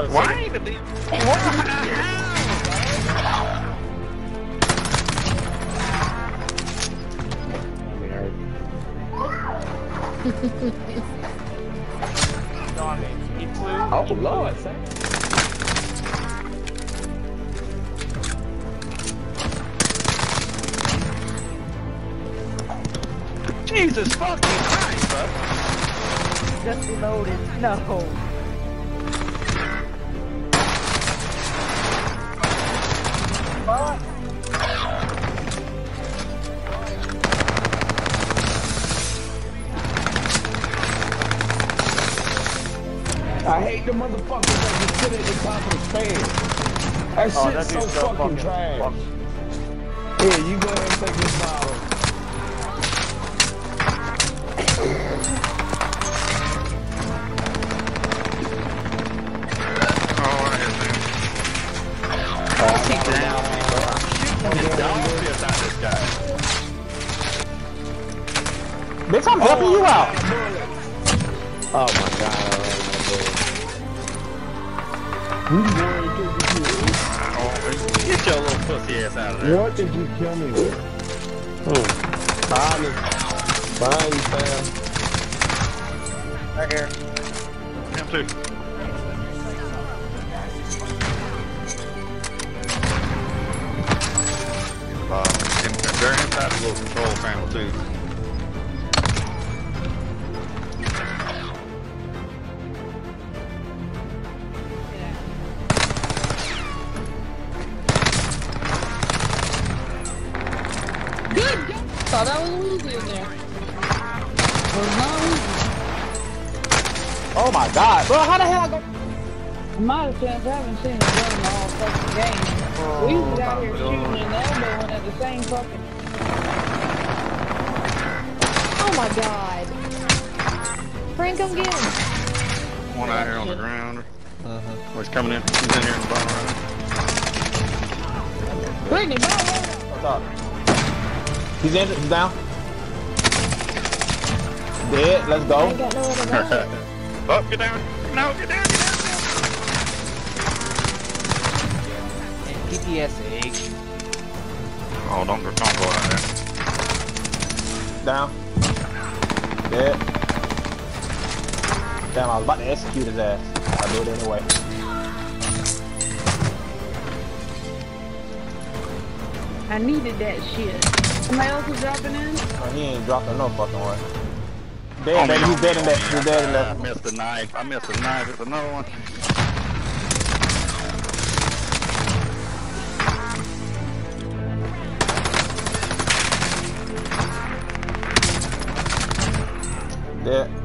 So, so Why the damn? no, I mean, he flew. Oh Lord, son. Jesus fucking Christ, bro. Just reloaded. No. I hate the motherfuckers that just sit at the top of the stairs. That Oh, shit's that so so fucking, fucking trash. fuck. Here, you go ahead and take this bottle. Oh, get your little pussy ass out of there. What did you kill me with? Hmm. Behind me. Behind you, fam. Right here. Him too. Uh, they're inside the little control panel too. Bro, how the hell I go? I might have chance I haven't seen him running the whole fucking game. we was out here shooting and elbowing at the same fucking. Oh my god. Frank, come get him. One out here on the ground. Uh-huh. Oh, he's coming in. He's in here in the bottom right. Brittany, bro, What's up? He's in, he's down. Dead, let's I go. ain't got no other. Up, get down. No, get down, get down, PTSD. Oh, don't, go- don't go out there. Down. Dead. Damn, I was about to execute his ass. I do it anyway. I needed that shit. Somebody else is dropping in? Oh, he ain't dropping no fucking way. Oh, Dead, baby, he's dead in that. oh, He's dead in I missed the knife. I missed the knife. It's another one. Dead.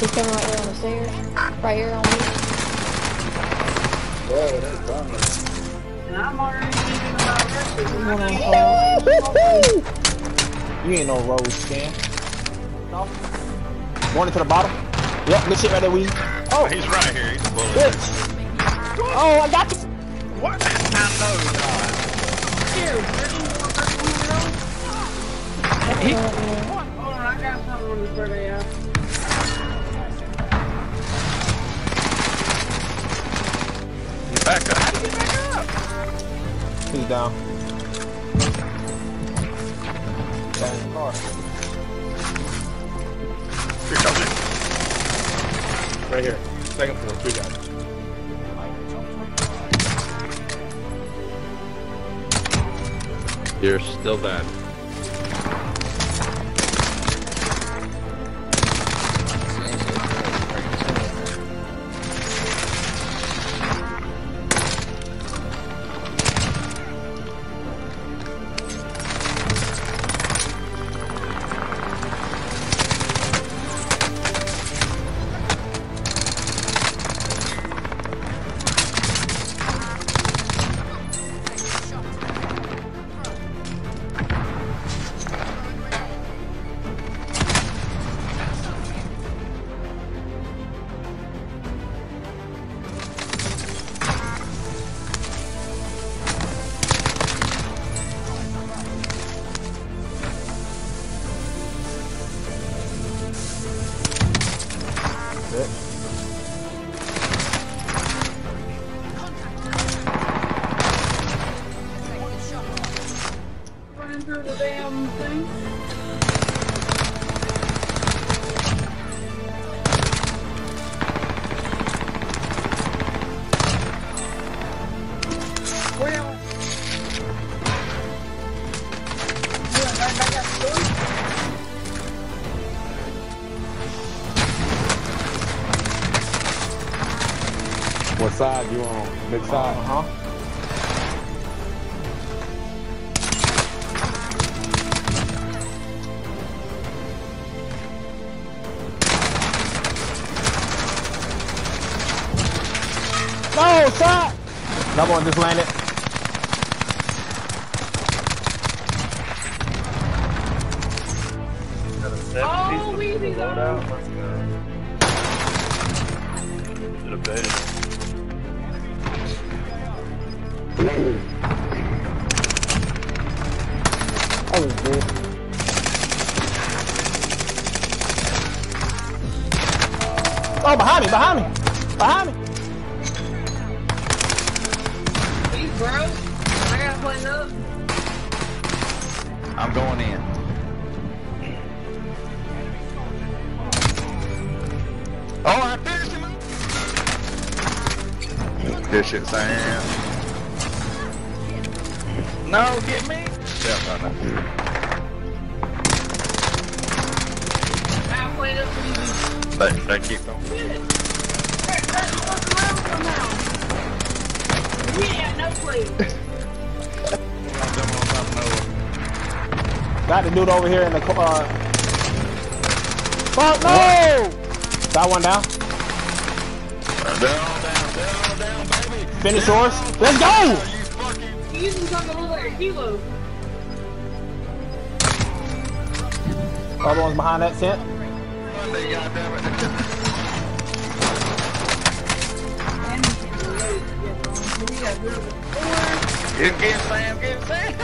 He's coming right here on the stairs. Right here on me. That's. And I'm already thinking about this. You ain't no road scan. No. Going to the bottom. Yep, This shit right there, we. Oh, he's right here. He's a bullet. Oh, I got you. God. Here, he. Hold on, I got something on the 30 back up. How do you get back up? He's down. Down in the car. Here comes it. Right here. Second floor, three guys. You're still bad. Stop! Another one just landed. Oh, I finished him. Good shit, Sam. No, get me. Yeah, no, no. I gotta clean up Weezy. They, they keep going. Yeah, no clue. I'm jumping on top. Got the dude over here in the car. Uh, Fuck no! Got one down. Down, down, down, down, baby. Finish yours. Let's go! Looks like a kilo. Other one's behind that tent. Monday, goddammit. Get, get Sam, get Sam.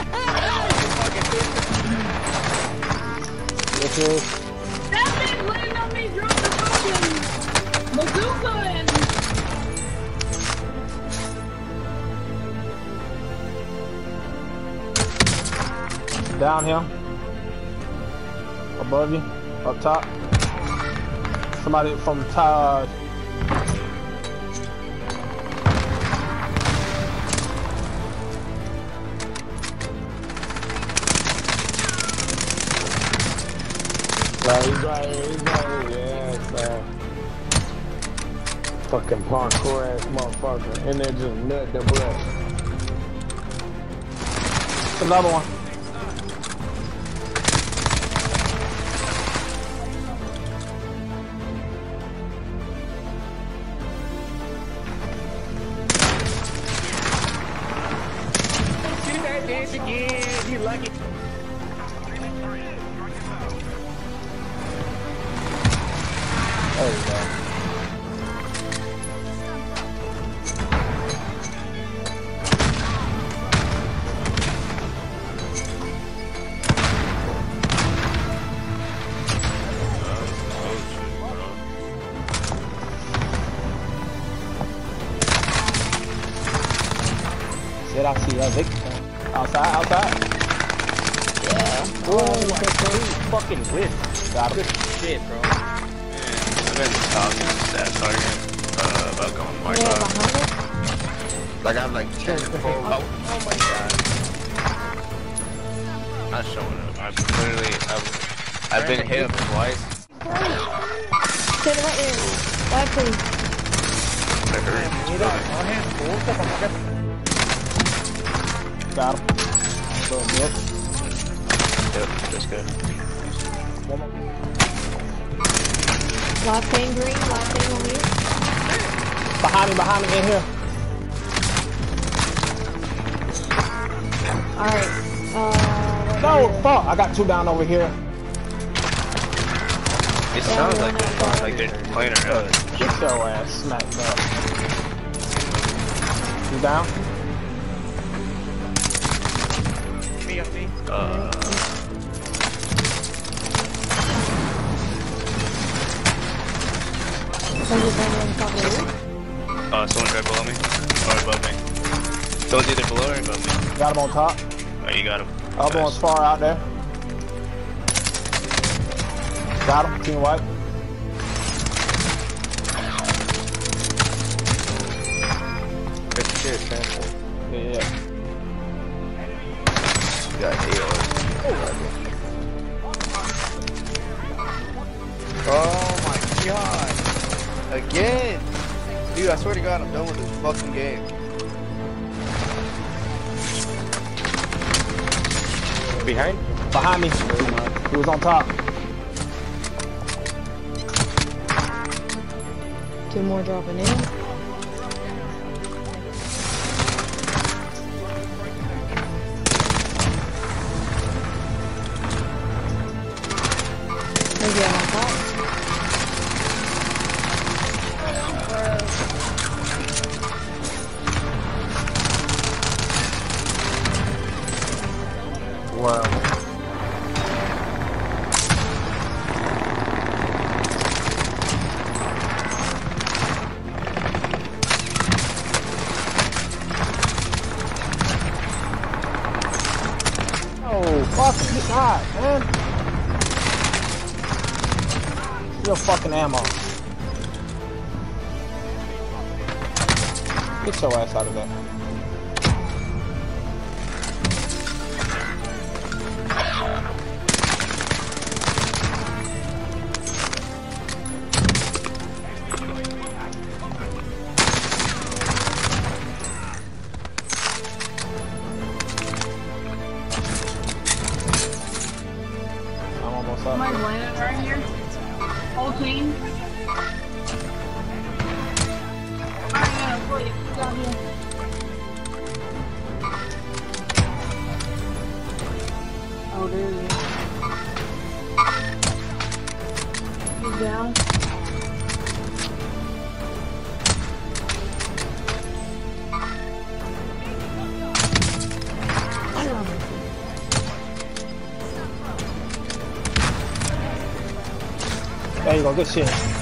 This is down here. Above you. Up top. Somebody from uh, Right, he's right he's. Yeah, so. Fucking parkour ass motherfucker. And then just nut the breath. another one. Outside, outside. Yeah. Oh, fucking whip. Got him. Shit, bro. I've been talking to that target uh, about going white Yeah, box. behind. Like I'm like ten four. Oh, oh my god. Not showing up. I've literally I've, I've been hit twice. To the right there. Right, please. I heard. Got him. Little bit. Yep, that's good. Live pain green. Live pain on you. Behind me, behind me, in here. Alright. Uh, No, fuck. I got two down over here. It sounds like they're, like they're playing around. Get your ass smacked up. You down? Uh, somebody's landing on top of the roof. uh, someone's right below me or above me. Someone's either below or above me. Got him on top. Oh, you got him. Other one's far out there. Got him. Team white. Good shit, transport. Oh my god. Again. Dude, I swear to God, I'm done with this fucking game. Behind? Behind me. He was on top. Two more dropping in. Maybe I'm Oh, fucking God, man. Your fucking ammo. Get your ass out of there. There you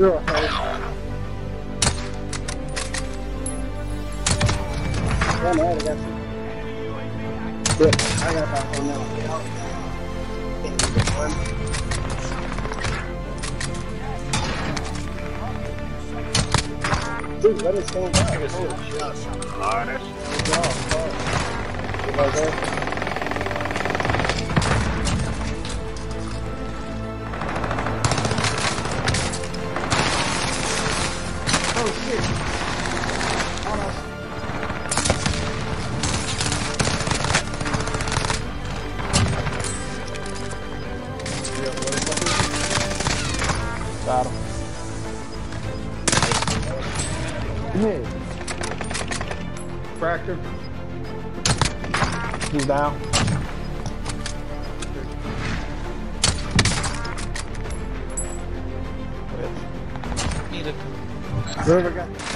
You're okay. Yeah, no, I got you. Good. I got that one now. Dude, let it stand back. Holy shit. Good job. fuck. You Got him. it? Fracture. He's down. Bitch. Need a Whoever got.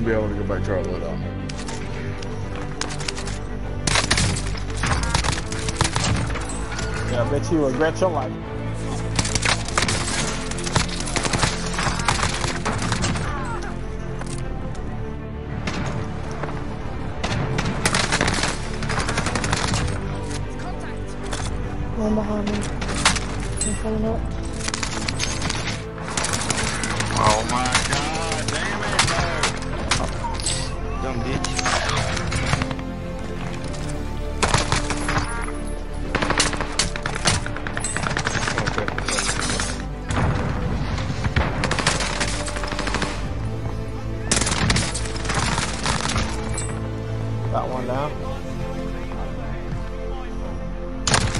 Should be able to go back to our loadout. Yeah, I bet you regret your life. One behind me. Got one down.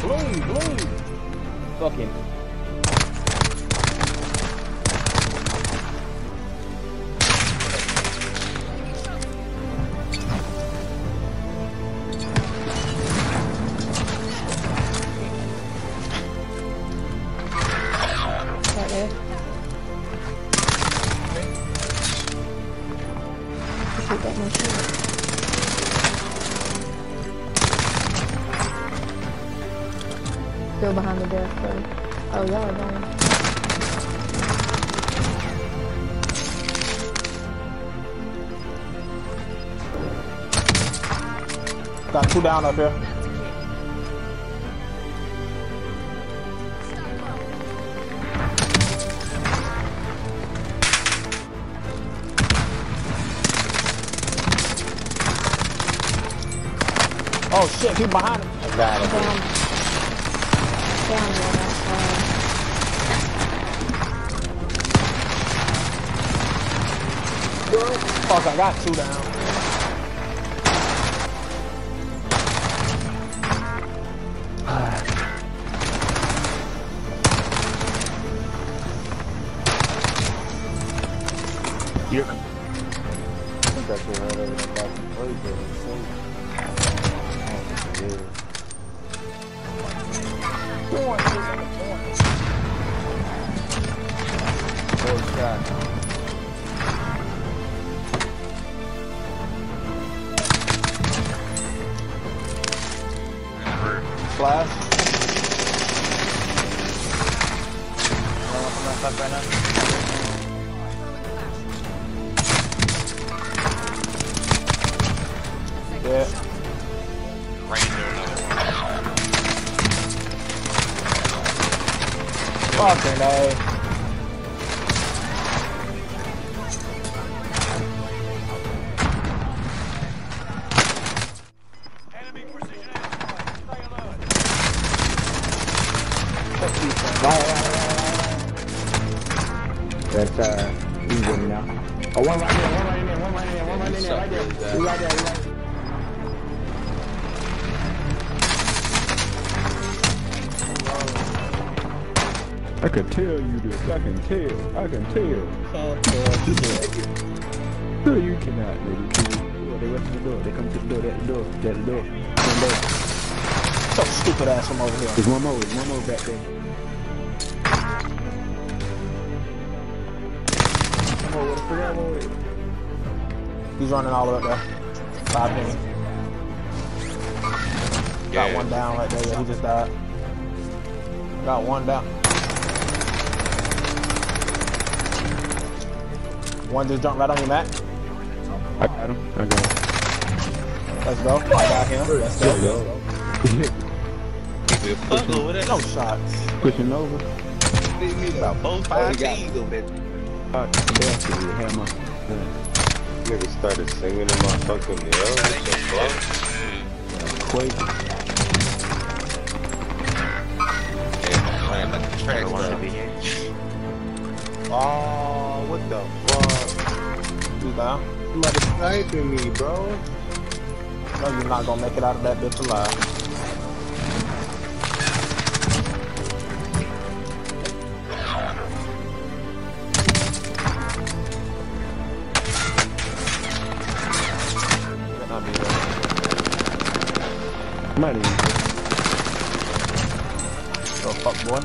Bloom, bloom. Fucking. Oh, y'all are gone. Got two down up here. Oh shit, he's behind him. I got him. Down. Down Fuck, I got two down. Yeah. I think that's right over there back play, but it's safe. I don't think Flash. That's uh, he's winning now. Oh, one right there, one right in there, one right in there, one right in there, right there. He's right there, he's right there. I can tell you this. I can tell. I can tell. No, you cannot, nigga. Well, they went to the door. They come to the door. They at the door. They at the door. One door. So stupid ass from over here. There's one more. There's one more back there. He's running all the way up there. Five penny. Got Yeah. one down right there. Yeah, he just died. Got one down. One just jumped right on you, Matt. I got him. I got him. Let's go. I got him. Let's go. No shots. Pushing over. About both five teams over there. Uh, basket with a hammer. Nigga started singing in my fucking ear. What the fuck? Quake. The track wanted to be here. Oh, what the fuck? You down? Somebody sniping me, bro. No, you're not gonna make it out of that bitch alive. Money. Go fuck boy.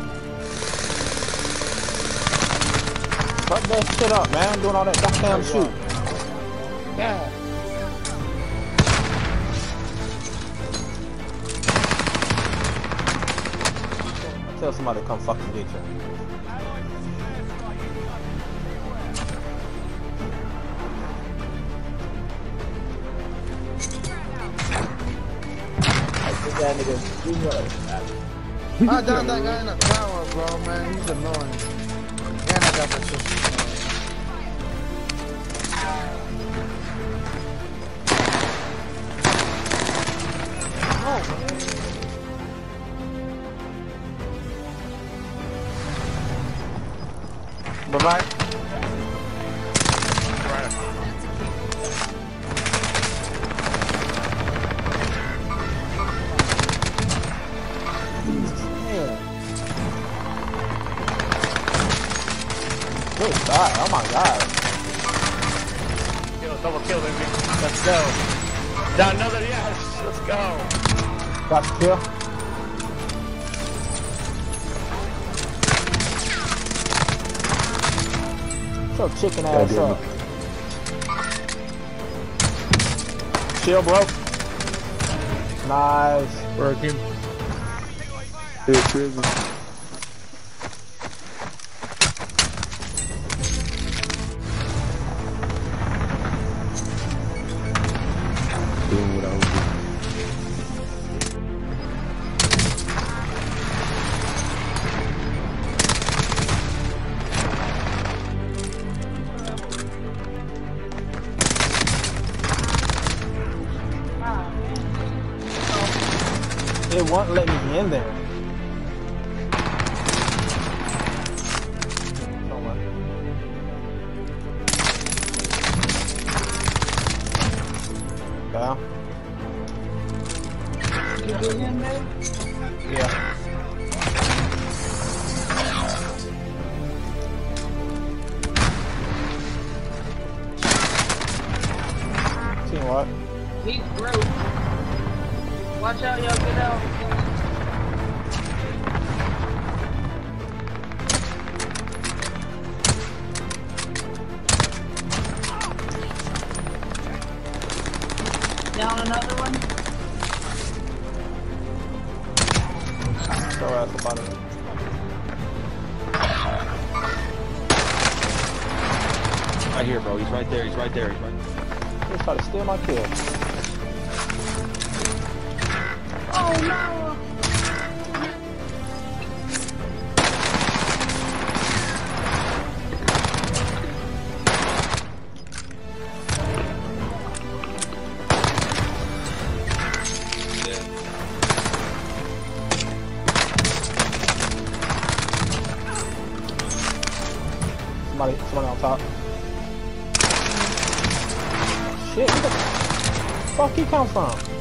Fuck that shit up, man. Doing all that goddamn shoot. Yeah. Tell somebody to come fucking get you. I down ah, that guy in the tower, bro, man. He's annoying. And I got the system. Bye go. Got. So chicken ass damn up. Chill, bro. Nice. Working. Hey, prison. See what? He's broke. Watch out, y'all get out. Down another one. Throw ass up out of it. Right here, bro. He's right there. He's right there. He's right Just try to steal my kill. Oh no! Somebody, somebody on top. Shit, where the fuck he come from?